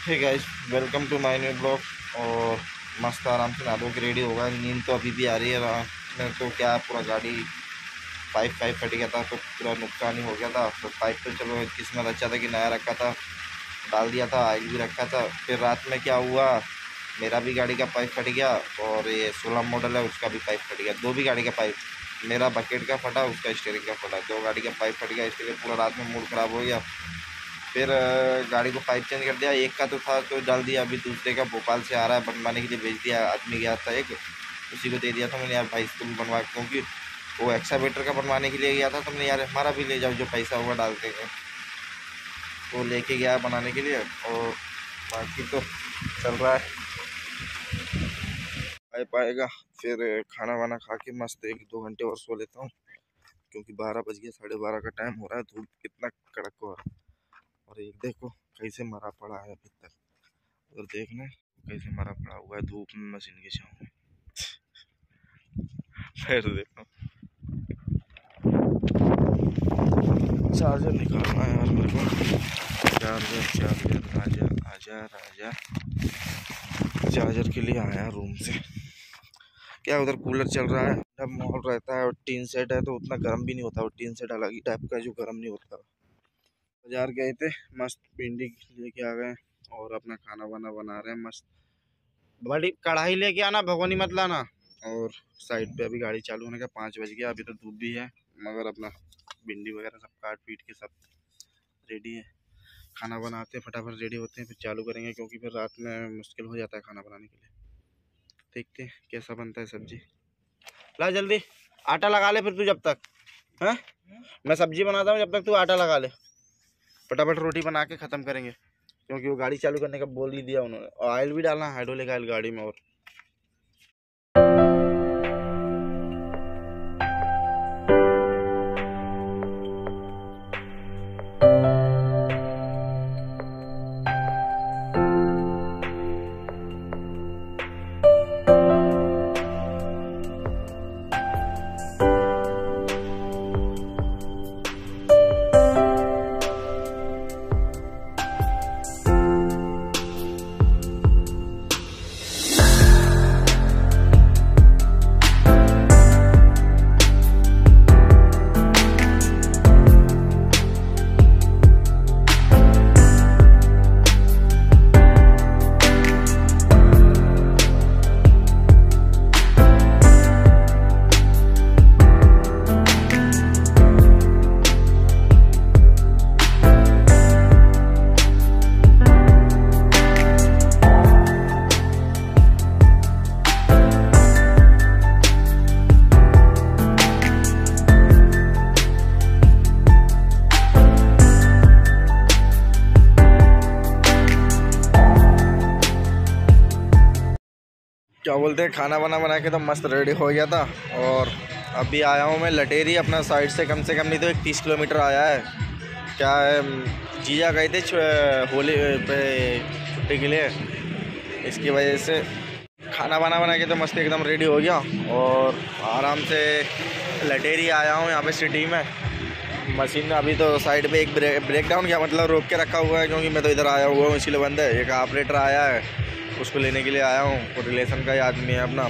Hey guys welcome to my new blog और मस्त आराम से नहा के रेडी होगा। नींद तो अभी भी आ रही है मैं तो क्या पूरा गाड़ी पाइप पाइप फट गया था तो पूरा नुकसान ही हो गया था। तो पाइप तो चलो किस्मत अच्छा था कि नया रखा था। डाल दिया था आयल भी रखा था। फिर रात में क्या हुआ? मेरा भी गाड़ी का पाइप फट गया और ये सोलह मॉडल है, उसका भी पाइप फट गया। दो भी गाड़ी का पाइप मेरा बकेट का फटा, उसका स्टेयरिंग का फटा। दो गाड़ी का पाइप फट गया, इसलिए पूरा रात में मूड ख़राब हो गया। फिर गाड़ी को पाइप चेंज कर दिया। एक का तो था तो डाल दिया। अभी दूसरे का भोपाल से आ रहा है। बनवाने के लिए भेज दिया। आदमी गया था एक। उसी को दे दिया था मैंने। यार भाई तुम बनवा, क्योंकि वो एक्सावेटर का बनवाने के लिए गया था तो मैंने, यार, हमारा भी ले जाओ, जो पैसा हुआ डालते हैं वो लेके गया बनाने के लिए और बाकी तो चल रहा है। आ पाएगा। फिर खाना वाना खा के मस्त एक दो घंटे और सो लेता हूँ, क्योंकि बारह बज गया, साढ़े बारह का टाइम हो रहा है। धूप कितना कड़क हो रहा है। और एक देखो कैसे मरा पड़ा है अभी तक। अगर देखना कैसे मरा पड़ा हुआ है धूप में मशीन के छाँव में। फिर देखो। चार्जर निकालना है यार मेरे को। चार्जर चार्जर राजा आजा, राजा। चार्जर के लिए आया रूम से। क्या उधर कूलर चल रहा है? जब माहौल रहता है और टीन सेट है तो उतना गर्म भी नहीं होता और टीन सेट अलग ही टाइप का जो गर्म नहीं होता। बाज़ार गए थे, मस्त भिंडी लेके आ गए और अपना खाना वाना बना रहे हैं, मस्त। बड़ी कढ़ाई लेके आना, भगवानी मत लाना। और साइड पे अभी गाड़ी चालू होने का पाँच बज गया, अभी तो धूप भी है, मगर अपना भिंडी वगैरह सब काट पीट के सब रेडी है। खाना बनाते हैं, फटाफट रेडी होते हैं, फिर चालू करेंगे, क्योंकि फिर रात में मुश्किल हो जाता है खाना बनाने के लिए। देखते हैं कैसा बनता है सब्ज़ी। ला जल्दी, आटा लगा ले फिर तू जब तक, है? मैं सब्ज़ी बनाता हूँ, जब तक तू आटा लगा ले। फटाफट रोटी बना के ख़त्म करेंगे, क्योंकि वो गाड़ी चालू करने का बोल ही दिया उन्होंने। ऑयल भी डालना हाइड्रोलिक ऑयल गाड़ी में और क्या बोलते हैं, खाना वाना बना के तो मस्त रेडी हो गया था। और अभी आया हूँ मैं लटेरी, अपना साइड से कम से कम नहीं तो एक तीस किलोमीटर आया है। क्या है जीजा गए थे होली पे छुट्टी के लिए। इसकी वजह से खाना वाना बना के तो मस्त एकदम रेडी हो गया। और आराम से लटेरी आया हूँ यहाँ पे सिटी में। मशीन में अभी तो साइड पे एक ब्रेक ब्रेक डाउन क्या मतलब रोक के रखा हुआ है, क्योंकि मैं तो इधर आया हुआ हूँ, इसीलिए बंद है। एक ऑपरेटर आया है। उसको लेने के लिए आया हूँ, वो रिलेशन का ही आदमी है अपना।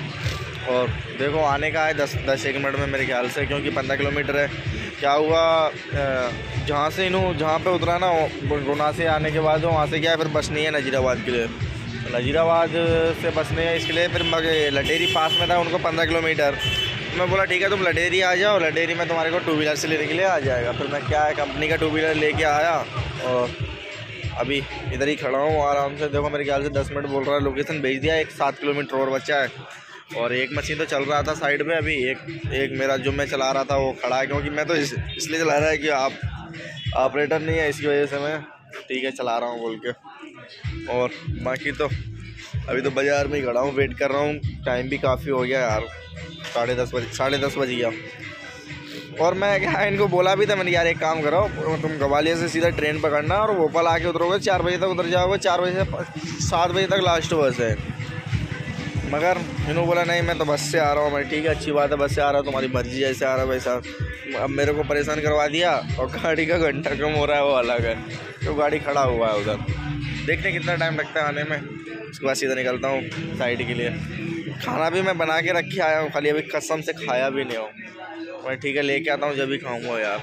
और देखो, आने का है दस दस, एक मिनट में मेरे ख्याल से, क्योंकि पंद्रह किलोमीटर है। क्या हुआ जहाँ से इन्हों, जहाँ पे उतरा ना गुना से आने के बाद, वहाँ से क्या है, फिर बस नहीं है नजीराबाद के लिए। नजीराबाद से बस नहीं है इसके लिए, फिर लटेरी पास में था, उनको पंद्रह किलोमीटर। मैं बोला, ठीक है, तुम लटेरी आ जाओ लटेरी में तुम्हारे को टू व्हीलर से लेने के लिए आ जाएगा। फिर मैं क्या है कंपनी का टू व्हीलर लेके आया, और अभी इधर ही खड़ा हूँ आराम से। देखो मेरे ख्याल से दस मिनट बोल रहा है लोकेशन भेज दिया एक सात किलोमीटर और बच्चा है। और एक मशीन तो चल रहा था साइड में अभी एक एक मेरा जो मैं चला रहा था वो खड़ा है क्योंकि मैं तो इस, इसलिए चला रहा है कि आप ऑपरेटर नहीं है इसकी वजह से मैं ठीक है चला रहा हूँ बोल के। और बाकी तो अभी तो बाज़ार में ही खड़ा हूँ वेट कर रहा हूँ। टाइम भी काफ़ी हो गया यार साढ़े दस बजे साढ़े दस बज गया। और मैं क्या, इनको बोला भी था मैंने, यार, एक काम करो, तुम ग्वालियर से सीधा ट्रेन पकड़ना और भोपाल आके उतरोगे, चार बजे तक उतर जाओगे, चार बजे से सात बजे तक लास्ट बस है। मगर इन्होंने बोला, नहीं, मैं तो बस से आ रहा हूँ, मैं, ठीक है, अच्छी बात है, बस से आ रहा हूँ, तुम्हारी मर्ज़ी जैसे आ रहा है, वैसा। अब मेरे को परेशान करवा दिया और गाड़ी का घंटा कम हो रहा है, वो अलग है। तो गाड़ी खड़ा हुआ है उधर। देखते कितना टाइम लगता है आने में। उसके बाद सीधा निकलता हूँ साइड के लिए। खाना भी मैं बना के रखे आया हूँ, खाली अभी कसम से खाया भी नहीं हूँ। मैं ठीक है, लेके आता हूँ, जब भी खाऊँगा यार।